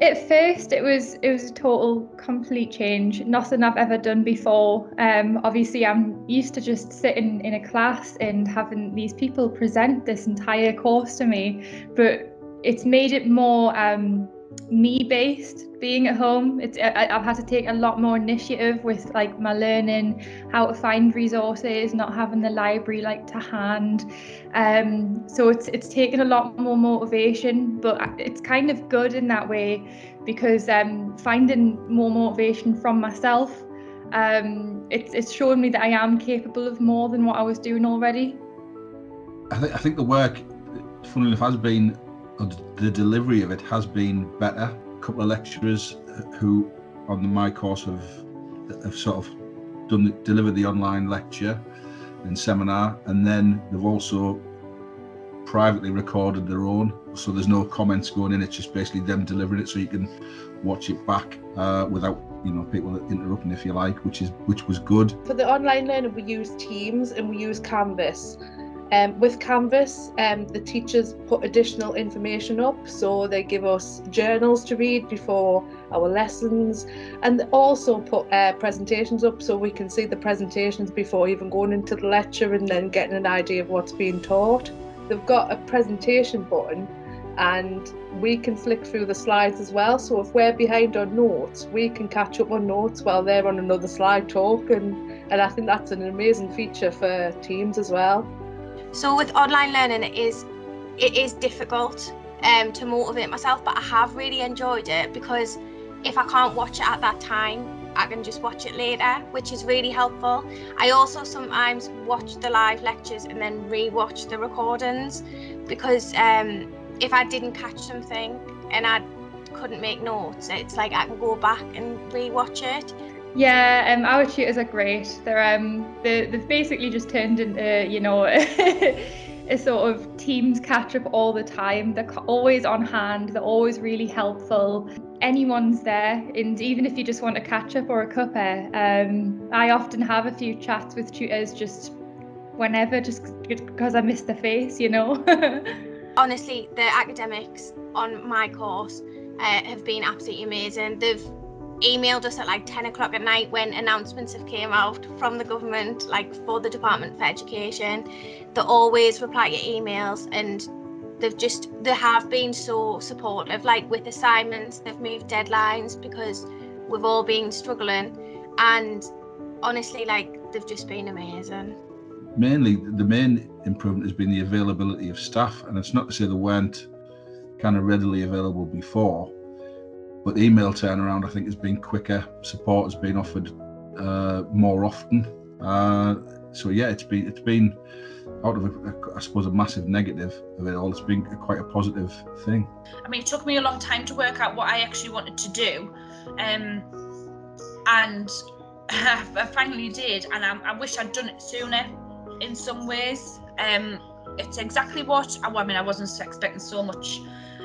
At first, it was it was a total complete change. Nothing I've ever done before. Um, obviously, I'm used to just sitting in a class and having these people present this entire course to me, but it's made it more um, me based being at home. It's I, have had to take a lot more initiative with like my learning how to find resources not having the library like to hand. Um so it's it's taken a lot more motivation but it's kind of good in that way because um finding more motivation from myself um it's it's shown me that I am capable of more than what I was doing already. I think I think the work funnily enough has been the delivery of it has been better. A couple of lecturers who, on the, my course, have have sort of done delivered the online lecture and seminar, and then they've also privately recorded their own. So there's no comments going in; it's just basically them delivering it, so you can watch it back uh, without you know people interrupting if you like, which is which was good. For the online learning, we use Teams and we use Canvas. Um, with Canvas, um, the teachers put additional information up, so they give us journals to read before our lessons, and also put uh, presentations up so we can see the presentations before even going into the lecture and then getting an idea of what's being taught. They've got a presentation button, and we can flick through the slides as well. So if we're behind on notes, we can catch up on notes while they're on another slide talking, and I think that's an amazing feature for teams as well. So with online learning, it is it is difficult um, to motivate myself, but I have really enjoyed it because if I can't watch it at that time, I can just watch it later, which is really helpful. I also sometimes watch the live lectures and then re-watch the recordings because um, if I didn't catch something and I couldn't make notes, it's like I can go back and re-watch it. Yeah, um, our tutors are great. They're um, they, they've basically just turned into you know a sort of teams catch up all the time. They're always on hand. They're always really helpful. Anyone's there, and even if you just want a catch up or a cuppa, um, I often have a few chats with tutors just whenever, just because I miss the face, you know. Honestly, the academics on my course uh, have been absolutely amazing. They've emailed us at like 10 o'clock at night when announcements have came out from the government like for the department for education. They always reply to emails and they've just they have been so supportive. Like with assignments they've moved deadlines because we've all been struggling. And honestly like they've just been amazing. Mainly the main improvement has been the availability of staff. And it's not to say they weren't kind of readily available before but the email turnaround, I think, has been quicker. Support has been offered uh, more often. Uh, so yeah, it's been it's been out of a, a, I suppose a massive negative of it all. It's been a, quite a positive thing. I mean, it took me a long time to work out what I actually wanted to do, um, and I finally did. And I, I, wish I'd done it sooner. In some ways, um, it's exactly what I, I mean. I wasn't expecting so much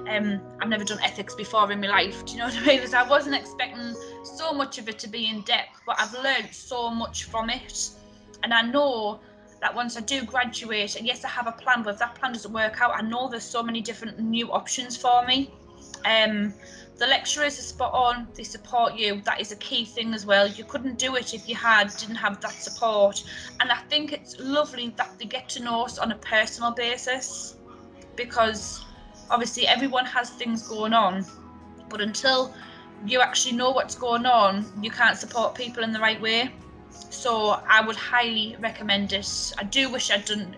um, I've never done ethics before in my life. Do you know what I mean? So I wasn't expecting so much of it to be in depth, but I've learned so much from it. And I know that once I do graduate, and yes, I have a plan, but if that plan doesn't work out, I know there's so many different new options for me. Um, the lecturers are spot on, they support you. That is a key thing as well. You couldn't do it if you had didn't have that support. And I think it's lovely that they get to know us on a personal basis because obviously everyone has things going on, but until you actually know what's going on, you can't support people in the right way. So I would highly recommend it. I do wish I'd done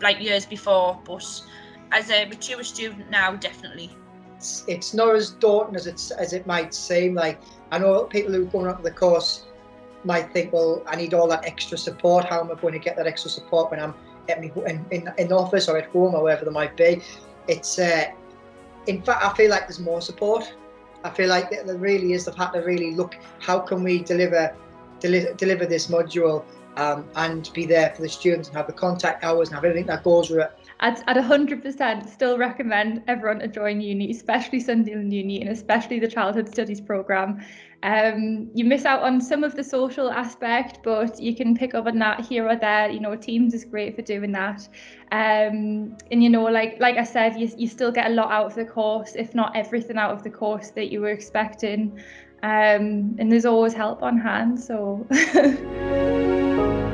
like years before, but as a mature student now, definitely. It's, it's not as daunting as it's as it might seem. Like I know people who are going up the course might think, well, I need all that extra support. How am I going to get that extra support when I'm at me in, in, in the office or at home or wherever they might be? It's uh, in fact I feel like there's more support. I feel like there really is. They've had to really look how can we deliver deli- deliver this module um, and be there for the students and have the contact hours and have everything that goes with it. I'd, I'd 100% still recommend everyone to join uni, especially Sunderland Uni and especially the Childhood Studies programme. Um, you miss out on some of the social aspect, but you can pick up on that here or there. You know, Teams is great for doing that. Um, and you know, like like I said, you, you still get a lot out of the course, if not everything out of the course that you were expecting. Um, and there's always help on hand. So.